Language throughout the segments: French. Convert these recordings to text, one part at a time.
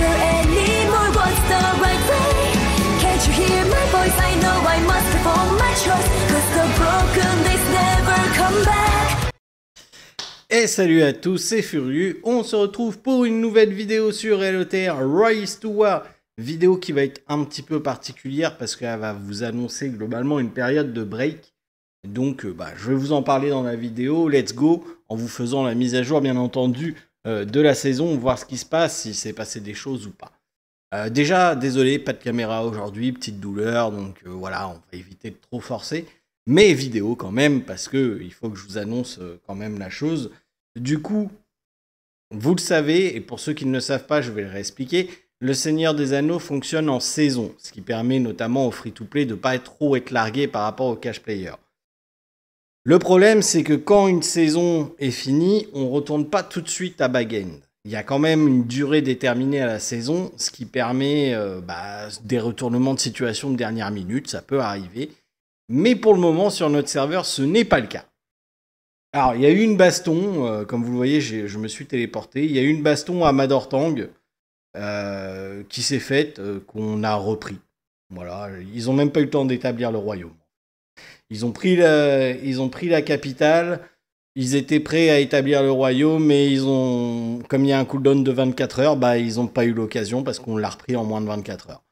sure anymore what's the right way? Can't you hear my voice? I know I must perform my choice. Cause the broken days never come back. Et salut à tous, c'est Furieux. On se retrouve pour une nouvelle vidéo sur LOTR Rise to War. Vidéo qui va être un petit peu particulière parce qu'elle va vous annoncer globalement une période de break. Donc euh, bah, je vais vous en parler dans la vidéo. Let's go en vous faisant la mise à jour bien entendu de la saison, voir ce qui se passe, si s'est passé des choses ou pas. Euh, déjà, désolé, pas de caméra aujourd'hui, petite douleur, donc voilà, on va éviter de trop forcer. Mais vidéo quand même, parce que il faut que je vous annonce quand même la chose. Du coup, vous le savez, et pour ceux qui ne le savent pas, je vais le réexpliquer. Le Seigneur des Anneaux fonctionne en saison, ce qui permet notamment au free-to-play de ne pas être trop être largué par rapport au cash player. Le problème, c'est que quand une saison est finie, on ne retourne pas tout de suite à Bag-End. Il y a quand même une durée déterminée à la saison, ce qui permet euh, bah, des retournements de situation de dernière minute, ça peut arriver. Mais pour le moment, sur notre serveur, ce n'est pas le cas. Alors, il y a eu une baston, euh, comme vous le voyez, je me suis téléporté. Il y a eu une baston à Madortang euh, qui s'est faite, qu'on a repris. Voilà, ils n'ont même pas eu le temps d'établir le royaume. Ils ont, pris la, capitale, ils étaient prêts à établir le royaume, mais ils ont, comme il y a un cooldown de 24 heures, bah, ils n'ont pas eu l'occasion parce qu'on l'a repris en moins de 24 heures.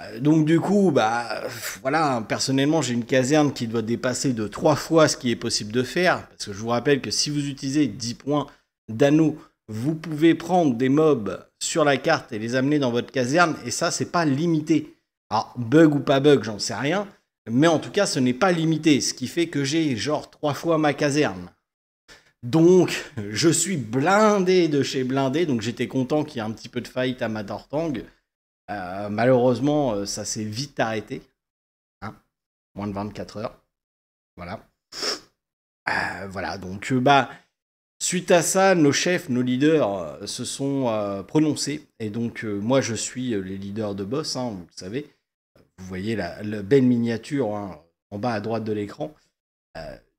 Euh, donc du coup, bah voilà, personnellement j'ai une caserne qui doit dépasser de trois fois ce qui est possible de faire, parce que je vous rappelle que si vous utilisez 10 points d'anneau, vous pouvez prendre des mobs sur la carte et les amener dans votre caserne, et ça c'est pas limité. Alors bug ou pas bug, j'en sais rien, mais en tout cas ce n'est pas limité, ce qui fait que j'ai genre trois fois ma caserne. Donc, je suis blindé de chez blindé, donc j'étais content qu'il y ait un petit peu de fight à Madortang. Euh, malheureusement, euh, ça s'est vite arrêté. Hein Moins de 24 heures. Voilà. Euh, voilà, donc bah, suite à ça, nos chefs, nos leaders se sont prononcés. Et donc, moi, je suis les leaders de boss, hein, vous le savez. Vous voyez la, belle miniature hein, en bas à droite de l'écran.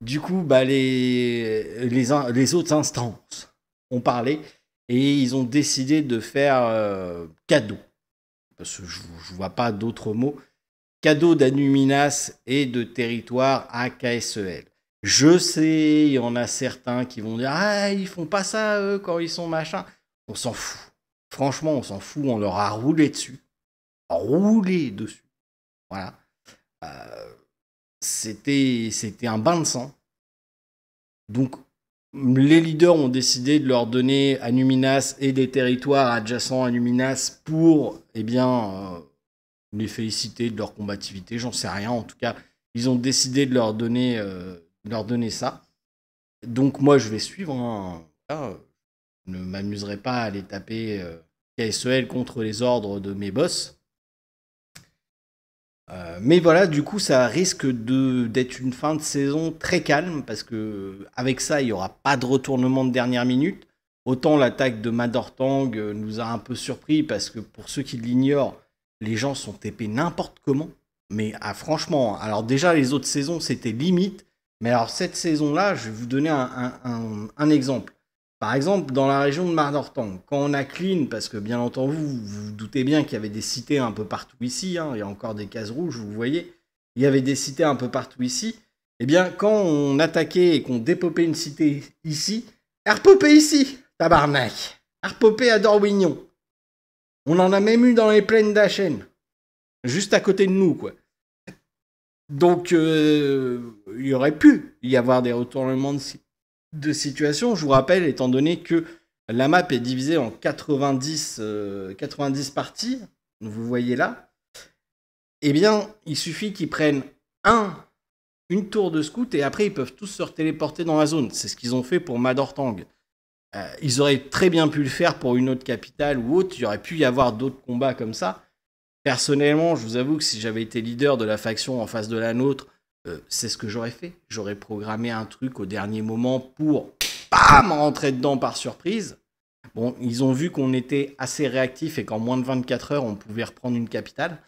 du coup, bah, les, autres instances ont parlé et ils ont décidé de faire cadeau parce que je ne vois pas d'autres mots, cadeau d'Anuminas et de territoire à KSEL. Je sais, il y en a certains qui vont dire Ah, ils font pas ça eux quand ils sont machin. On s'en fout. Franchement, on s'en fout. On leur a roulé dessus. Roulé dessus. Voilà. Euh, c'était, un bain de sang. Donc, les leaders ont décidé de leur donner à Numinas et des territoires adjacents à Numinas pour, eh bien, euh, les féliciter de leur combativité. J'en sais rien. En tout cas, ils ont décidé de leur donner, euh, leur donner ça. Donc moi, je vais suivre. Hein. je ne m'amuserai pas à aller taper euh, KSEL contre les ordres de mes boss. Euh, mais voilà, du coup, ça risque d'être une fin de saison très calme parce que avec ça, il n'y aura pas de retournement de dernière minute. Autant l'attaque de Madortang euh, nous a un peu surpris parce que pour ceux qui l'ignorent, les gens sont épais n'importe comment. Mais ah, franchement, alors déjà les autres saisons c'était limite, mais alors cette saison-là, je vais vous donner un exemple. Par exemple, dans la région de Mardortang, quand on a clean, parce que bien entendu, vous vous doutez bien qu'il y avait des cités un peu partout ici, hein, il y a encore des cases rouges, vous voyez, il y avait des cités un peu partout ici, eh bien, quand on attaquait et qu'on dépopait une cité ici, repopait ici, tabarnak Repopait à Dorwignon. On en a même eu dans les plaines d'Achen, juste à côté de nous, quoi. Donc, euh, il y aurait pu y avoir des retournements de de situation. Je vous rappelle, étant donné que la map est divisée en 90, 90 euh, parties, vous voyez là, eh bien, il suffit qu'ils prennent un, une tour de scout et après ils peuvent tous se téléporter dans la zone. C'est ce qu'ils ont fait pour Madortang. Euh, ils auraient très bien pu le faire pour une autre capitale ou autre. Il y aurait pu y avoir d'autres combats comme ça. Personnellement, je vous avoue que si j'avais été leader de la faction en face de la nôtre, euh, c'est ce que j'aurais fait. J'aurais programmé un truc au dernier moment pour bam rentrer dedans par surprise. Bon, ils ont vu qu'on était assez réactif et qu'en moins de 24 heures, on pouvait reprendre une capitale.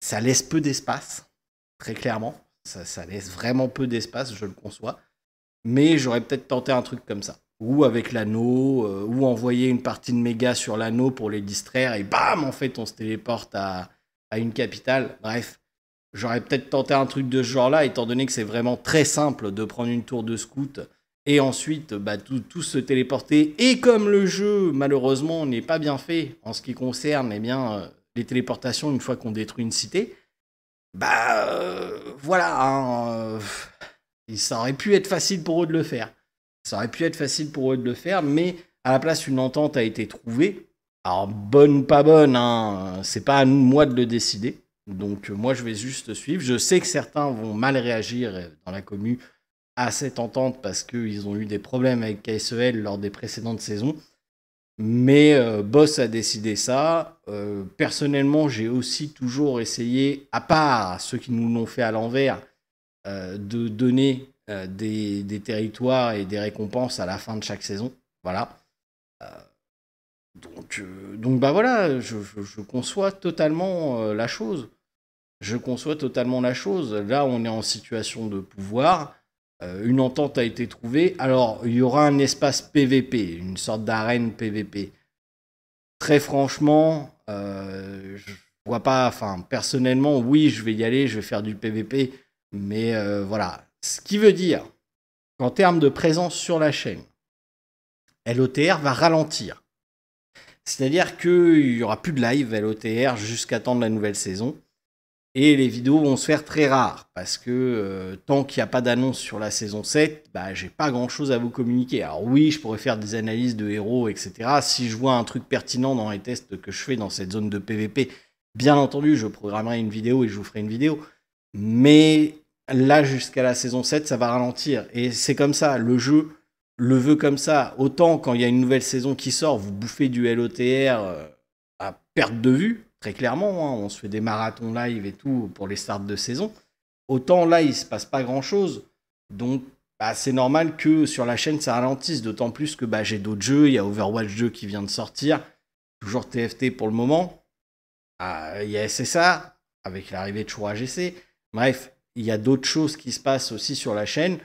Ça laisse peu d'espace, très clairement. Ça, laisse vraiment peu d'espace, je le conçois. Mais j'aurais peut-être tenté un truc comme ça. ou avec l'anneau, euh, ou envoyer une partie de méga sur l'anneau pour les distraire, et bam, en fait, on se téléporte à, à une capitale. Bref, j'aurais peut-être tenté un truc de ce genre-là, étant donné que c'est vraiment très simple de prendre une tour de scout et ensuite bah, tout, se téléporter. Et comme le jeu, malheureusement, n'est pas bien fait en ce qui concerne eh euh, les téléportations une fois qu'on détruit une cité, bah euh, voilà, hein, euh, ça aurait pu être facile pour eux de le faire. Ça aurait pu être facile pour eux de le faire, mais à la place, une entente a été trouvée. Alors, bonne ou pas bonne, hein, c'est pas à moi, de le décider. Donc, moi, je vais juste suivre. Je sais que certains vont mal réagir dans la commune à cette entente parce qu'ils ont eu des problèmes avec KSEL lors des précédentes saisons. Mais euh, Boss a décidé ça. Euh, personnellement, j'ai aussi toujours essayé, à part ceux qui nous l'ont fait à l'envers, euh, de donner des, territoires et des récompenses à la fin de chaque saison. Voilà. donc, donc, bah voilà, je conçois totalement la chose. Je conçois totalement la chose. Là, on est en situation de pouvoir. Euh, une entente a été trouvée. Alors, il y aura un espace PVP, une sorte d'arène PVP. Très franchement, euh, je vois pas. Enfin, personnellement, oui, je vais y aller, je vais faire du PVP. Mais euh, voilà. Ce qui veut dire qu'en termes de présence sur la chaîne, LOTR va ralentir. C'est-à-dire qu'il n'y aura plus de live LOTR jusqu'à temps de la nouvelle saison. Et les vidéos vont se faire très rares parce que euh, tant qu'il n'y a pas d'annonce sur la saison 7, bah, j'ai pas grand chose à vous communiquer. Alors oui, je pourrais faire des analyses de héros, etc. Si je vois un truc pertinent dans les tests que je fais dans cette zone de PVP, bien entendu, je programmerai une vidéo et je vous ferai une vidéo. Mais là, jusqu'à la saison 7, ça va ralentir. Et c'est comme ça, le jeu le veut comme ça. Autant quand il y a une nouvelle saison qui sort, vous bouffez du LOTR euh, à perte de vue très clairement. Hein, on se fait des marathons live et tout pour les starts de saison. Autant là, il se passe pas grand chose. Donc, bah, c'est normal que sur la chaîne, ça ralentisse. D'autant plus que bah, j'ai d'autres jeux. Il y a Overwatch 2 qui vient de sortir. Toujours TFT pour le moment. Ah, il y a SSA avec l'arrivée de Choura GC. Bref, il y a d'autres choses qui se passent aussi sur la chaîne.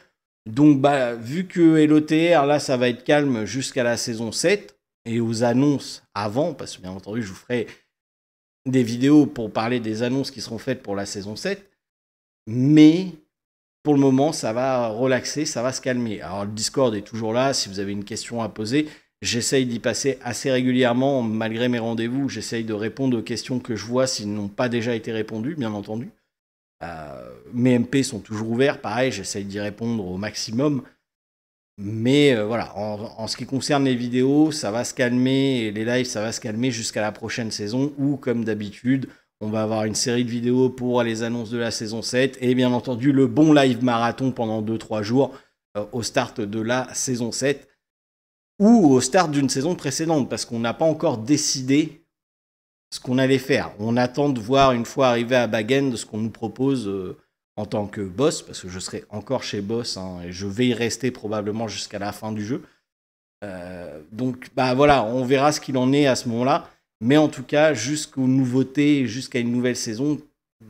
Donc, bah, vu que LOTR, là, ça va être calme jusqu'à la saison 7 et aux annonces avant, parce que bien entendu, je vous ferai des vidéos pour parler des annonces qui seront faites pour la saison 7. Mais pour le moment, ça va relaxer, ça va se calmer. Alors le Discord est toujours là, si vous avez une question à poser, j'essaye d'y passer assez régulièrement, malgré mes rendez-vous, j'essaye de répondre aux questions que je vois s'ils n'ont pas déjà été répondues, bien entendu. Euh, mes MP sont toujours ouverts, pareil, j'essaye d'y répondre au maximum. Mais euh, voilà, en, ce qui concerne les vidéos, ça va se calmer les lives, ça va se calmer jusqu'à la prochaine saison où, comme d'habitude, on va avoir une série de vidéos pour les annonces de la saison 7 et bien entendu le bon live marathon pendant 2-3 jours euh, au start de la saison 7 ou au start d'une saison précédente parce qu'on n'a pas encore décidé ce qu'on allait faire. On attend de voir une fois arrivé à Bagend ce qu'on nous propose. Euh, en tant que boss, parce que je serai encore chez boss, hein, et je vais y rester probablement jusqu'à la fin du jeu. Euh, donc bah voilà, on verra ce qu'il en est à ce moment-là. Mais en tout cas, jusqu'aux nouveautés, jusqu'à une nouvelle saison,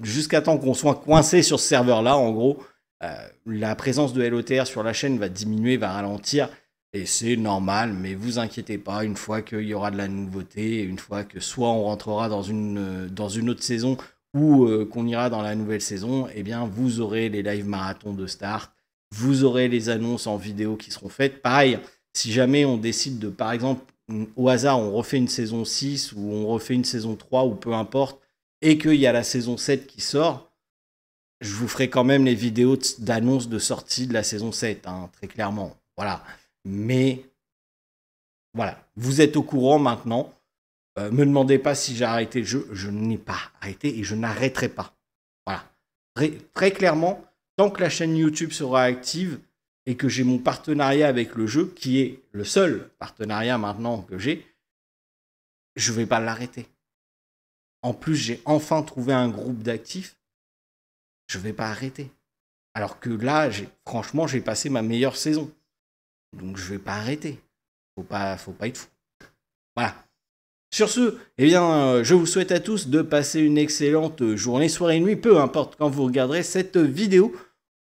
jusqu'à temps qu'on soit coincé sur ce serveur-là, en gros, euh, la présence de LOTR sur la chaîne va diminuer, va ralentir. Et c'est normal, mais vous inquiétez pas, une fois qu'il y aura de la nouveauté, une fois que soit on rentrera dans une, euh, dans une autre saison, ou euh, qu'on ira dans la nouvelle saison, eh bien, vous aurez les live marathons de start, vous aurez les annonces en vidéo qui seront faites. Pareil, si jamais on décide de, par exemple, au hasard, on refait une saison 6 ou on refait une saison 3 ou peu importe, et qu'il y a la saison 7 qui sort, je vous ferai quand même les vidéos d'annonce de sortie de la saison 7, hein, très clairement. Voilà. Mais voilà, vous êtes au courant maintenant. Euh, me demandez pas si j'ai arrêté le jeu, je n'ai pas arrêté et je n'arrêterai pas. Voilà. Très, clairement, tant que la chaîne YouTube sera active et que j'ai mon partenariat avec le jeu, qui est le seul partenariat maintenant que j'ai, je ne vais pas l'arrêter. En plus, j'ai enfin trouvé un groupe d'actifs, je ne vais pas arrêter. Alors que là, franchement, j'ai passé ma meilleure saison. Donc je ne vais pas arrêter. Faut pas, faut pas être fou. Voilà. Sur ce, eh bien, euh, je vous souhaite à tous de passer une excellente journée, soirée, nuit, peu importe quand vous regarderez cette vidéo.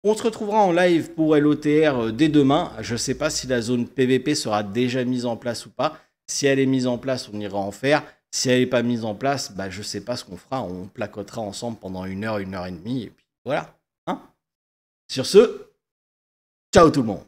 On se retrouvera en live pour LOTR euh, dès demain. Je ne sais pas si la zone PVP sera déjà mise en place ou pas. Si elle est mise en place, on ira en faire. Si elle n'est pas mise en place, bah, je ne sais pas ce qu'on fera. On placotera ensemble pendant une heure, une heure et demie. Et puis voilà. Hein Sur ce, ciao tout le monde.